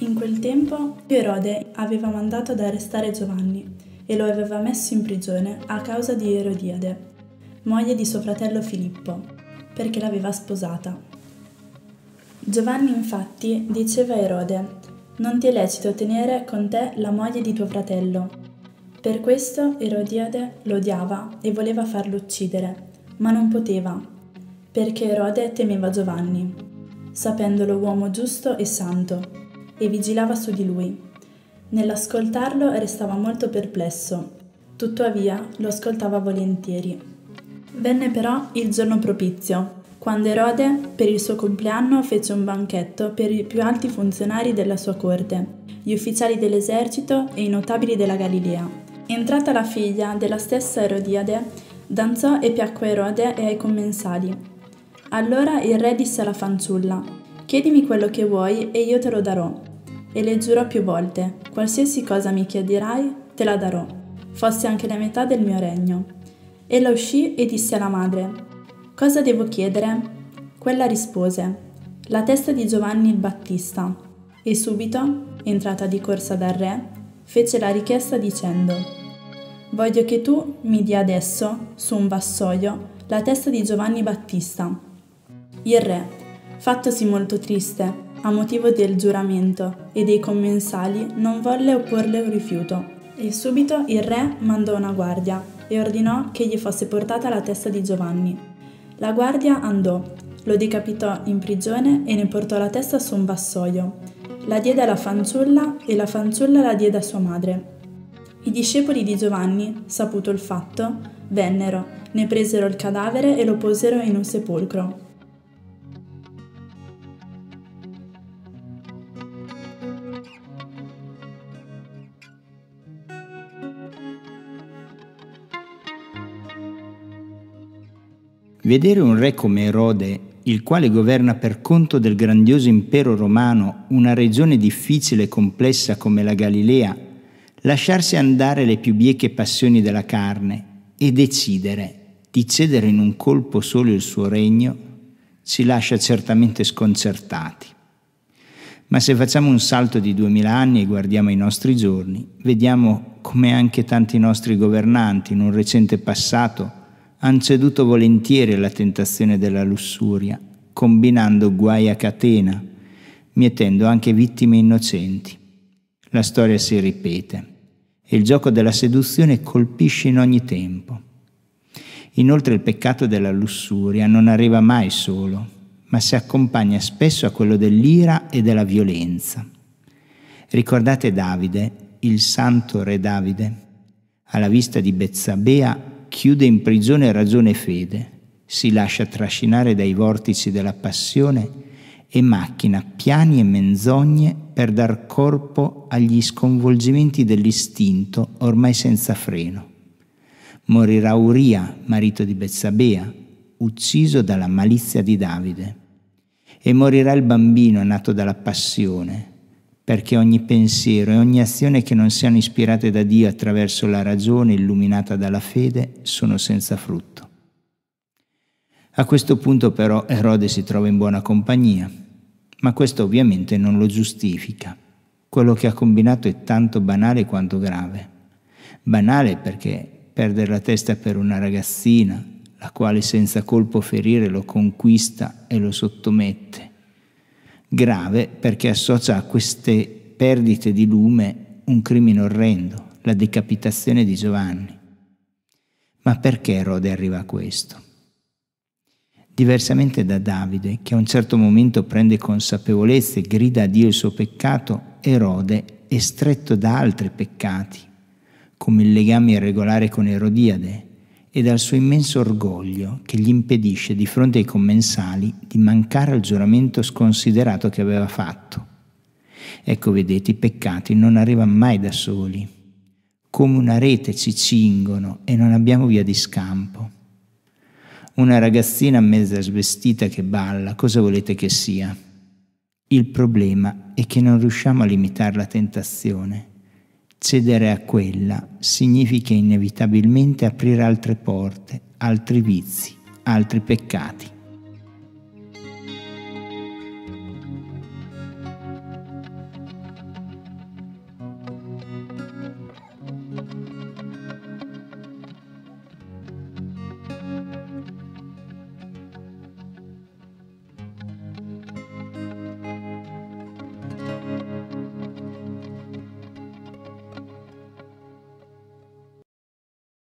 In quel tempo Erode aveva mandato ad arrestare Giovanni e lo aveva messo in prigione a causa di Erodiade, moglie di suo fratello Filippo, perché l'aveva sposata. Giovanni infatti diceva a Erode, non ti è lecito tenere con te la moglie di tuo fratello. Per questo Erodiade lo odiava e voleva farlo uccidere, ma non poteva, perché Erode temeva Giovanni, sapendolo uomo giusto e santo, e vigilava su di lui. Nell'ascoltarlo restava molto perplesso, tuttavia lo ascoltava volentieri. Venne però il giorno propizio, quando Erode, per il suo compleanno, fece un banchetto per i più alti funzionari della sua corte, gli ufficiali dell'esercito e i notabili della Galilea. Entrata la figlia della stessa Erodiade, danzò e piacque a Erode e ai commensali. Allora il re disse alla fanciulla, Chiedimi quello che vuoi e io te lo darò. E le giurò più volte, qualsiasi cosa mi chiederai, te la darò, fosse anche la metà del mio regno. Ella uscì e disse alla madre, Cosa devo chiedere? Quella rispose, la testa di Giovanni il Battista. E subito, entrata di corsa dal re, fece la richiesta dicendo, Voglio che tu mi dia adesso, su un vassoio, la testa di Giovanni Battista. Il re, fattosi molto triste, a motivo del giuramento e dei commensali, non volle opporle un rifiuto. E subito il re mandò una guardia e ordinò che gli fosse portata la testa di Giovanni. La guardia andò, lo decapitò in prigione e ne portò la testa su un vassoio. La diede alla fanciulla e la fanciulla la diede a sua madre. I discepoli di Giovanni, saputo il fatto, vennero, ne presero il cadavere e lo posero in un sepolcro. Vedere un re come Erode, il quale governa per conto del grandioso impero romano una regione difficile e complessa come la Galilea, lasciarsi andare le più bieche passioni della carne e decidere di cedere in un colpo solo il suo regno, ci lascia certamente sconcertati. Ma se facciamo un salto di duemila anni e guardiamo i nostri giorni, vediamo come anche tanti nostri governanti in un recente passato han ceduto volentieri alla tentazione della lussuria, combinando guai a catena, mietendo anche vittime innocenti. La storia si ripete e il gioco della seduzione colpisce in ogni tempo. Inoltre il peccato della lussuria non arriva mai solo, ma si accompagna spesso a quello dell'ira e della violenza. Ricordate Davide, il santo re Davide, alla vista di Bezzabea chiude in prigione ragione e fede, si lascia trascinare dai vortici della passione e macchina piani e menzogne per dar corpo agli sconvolgimenti dell'istinto ormai senza freno. Morirà Uria, marito di Bezzabea, ucciso dalla malizia di Davide. E morirà il bambino nato dalla passione, perché ogni pensiero e ogni azione che non siano ispirate da Dio attraverso la ragione illuminata dalla fede sono senza frutto. A questo punto però Erode si trova in buona compagnia, ma questo ovviamente non lo giustifica. Quello che ha combinato è tanto banale quanto grave. Banale perché perdere la testa per una ragazzina, la quale senza colpo ferire lo conquista e lo sottomette grave perché associa a queste perdite di lume un crimine orrendo, la decapitazione di Giovanni. Ma perché Erode arriva a questo? Diversamente da Davide, che a un certo momento prende consapevolezza e grida a Dio il suo peccato, Erode è stretto da altri peccati, come il legame irregolare con Erodiade, e dal suo immenso orgoglio che gli impedisce di fronte ai commensali di mancare al giuramento sconsiderato che aveva fatto. Ecco, vedete, i peccati non arrivano mai da soli. Come una rete ci cingono e non abbiamo via di scampo. Una ragazzina mezza svestita che balla, cosa volete che sia? Il problema è che non riusciamo a limitare la tentazione Cedere a quella significa inevitabilmente aprire altre porte, altri vizi, altri peccati.